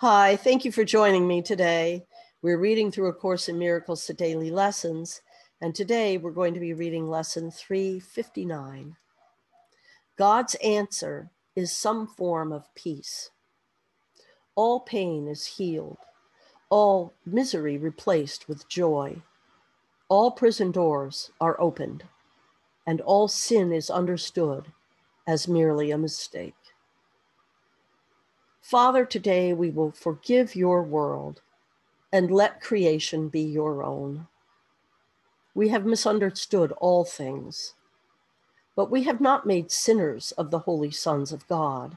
Hi, thank you for joining me today. We're reading through A Course in Miracles to Daily Lessons, and today we're going to be reading Lesson 359. God's answer is some form of peace. All pain is healed, all misery replaced with joy. All prison doors are opened, and all sin is understood as merely a mistake. Father, today we will forgive your world and let creation be your own. We have misunderstood all things, but we have not made sinners of the holy sons of God.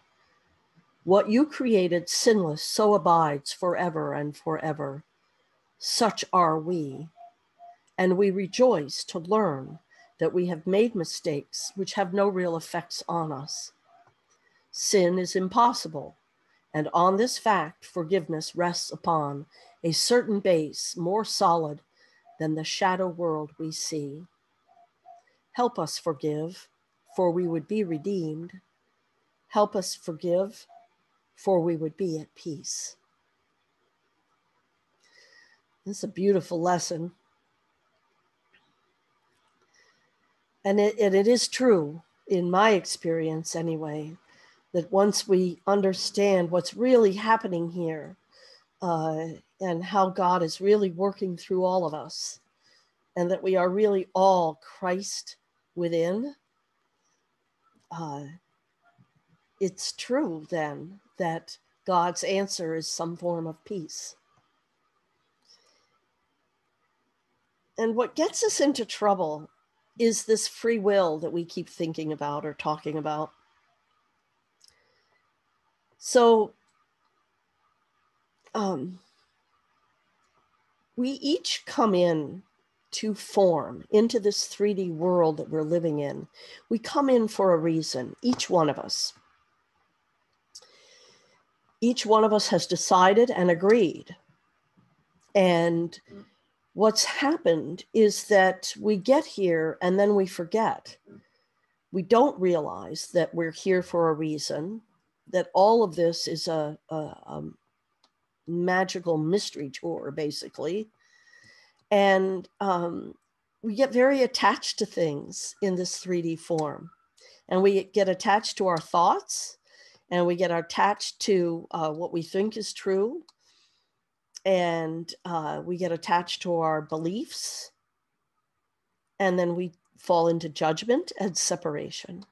What you created sinless so abides forever and forever. Such are we, and we rejoice to learn that we have made mistakes which have no real effects on us. Sin is impossible and on this fact, forgiveness rests upon a certain base more solid than the shadow world we see. Help us forgive, for we would be redeemed. Help us forgive, for we would be at peace. This is a beautiful lesson. And it, and it is true, in my experience anyway, that once we understand what's really happening here uh, and how God is really working through all of us, and that we are really all Christ within, uh, it's true then that God's answer is some form of peace. And what gets us into trouble is this free will that we keep thinking about or talking about. So um, we each come in to form into this 3D world that we're living in. We come in for a reason, each one of us. Each one of us has decided and agreed. And what's happened is that we get here and then we forget. We don't realize that we're here for a reason that all of this is a, a, a magical mystery tour, basically. And um, we get very attached to things in this 3D form. And we get attached to our thoughts and we get attached to uh, what we think is true. And uh, we get attached to our beliefs. And then we fall into judgment and separation.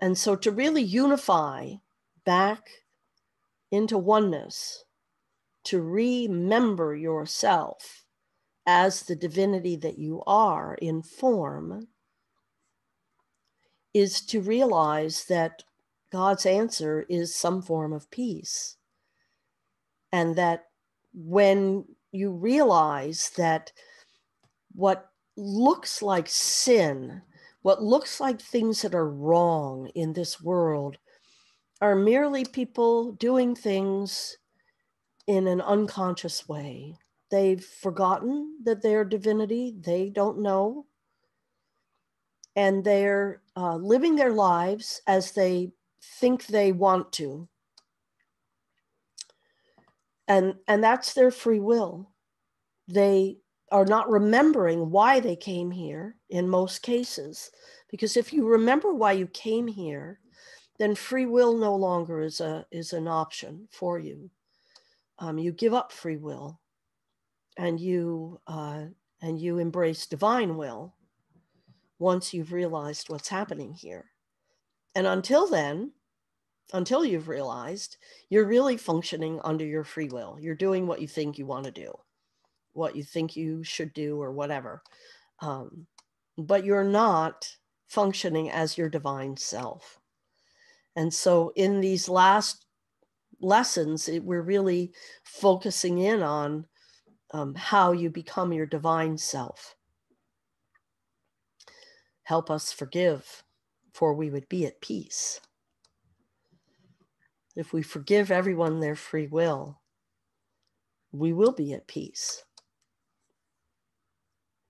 And so to really unify back into oneness, to remember yourself as the divinity that you are in form, is to realize that God's answer is some form of peace. And that when you realize that what looks like sin what looks like things that are wrong in this world are merely people doing things in an unconscious way. They've forgotten that they're divinity, they don't know. And they're uh, living their lives as they think they want to. And, and that's their free will. They are not remembering why they came here in most cases. Because if you remember why you came here, then free will no longer is a is an option for you. Um, you give up free will, and you uh, and you embrace divine will. Once you've realized what's happening here, and until then, until you've realized, you're really functioning under your free will. You're doing what you think you want to do what you think you should do or whatever. Um, but you're not functioning as your divine self. And so in these last lessons, it, we're really focusing in on um, how you become your divine self. Help us forgive, for we would be at peace. If we forgive everyone their free will, we will be at peace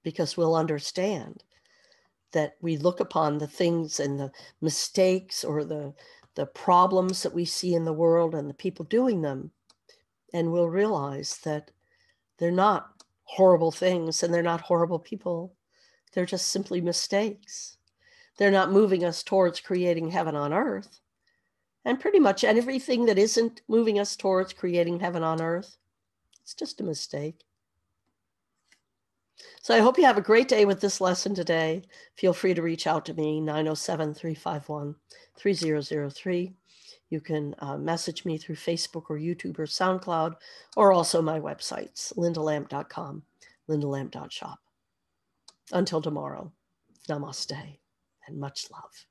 because we'll understand that we look upon the things and the mistakes or the the problems that we see in the world and the people doing them. And we'll realize that they're not horrible things and they're not horrible people. They're just simply mistakes. They're not moving us towards creating heaven on earth. And pretty much everything that isn't moving us towards creating heaven on earth, it's just a mistake. So I hope you have a great day with this lesson today. Feel free to reach out to me, 907 351 3003. You can uh, message me through Facebook or YouTube or SoundCloud, or also my websites, lyndalamp.com, lyndalamp.shop. Until tomorrow, namaste and much love.